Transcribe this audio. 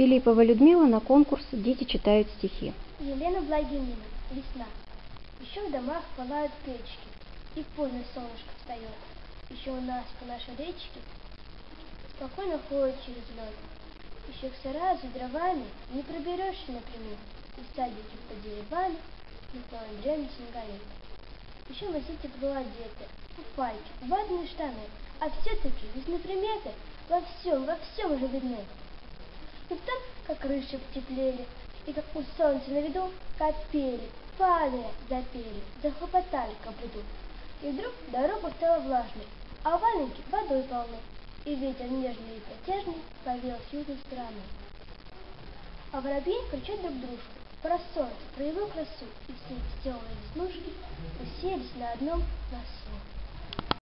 Филиппова Людмила на конкурс «Дети читают стихи». Елена Благинина. Весна. Еще в домах пылают печки, и поздно солнышко встает. Еще у нас по нашей речке спокойно ходит через лед. Еще к саразу дровами не проберешься напрямую, и в садике под деревами не древний снеголет. Еще мы все тепло одеты, купальки, ватные штаны, а все-таки без неприметы во всем, во всем уже видны. В том, как крыши потеплели, и как у солнца на виду капели, падая, запели, захлопотали каприду. И вдруг дорога стала влажной, а валенки водой полны, и ветер нежный и протяжный повел с южной стороны. А воробьи кричат друг дружку про солнце, про его красу, и все веселые веснушки уселись на одном носу.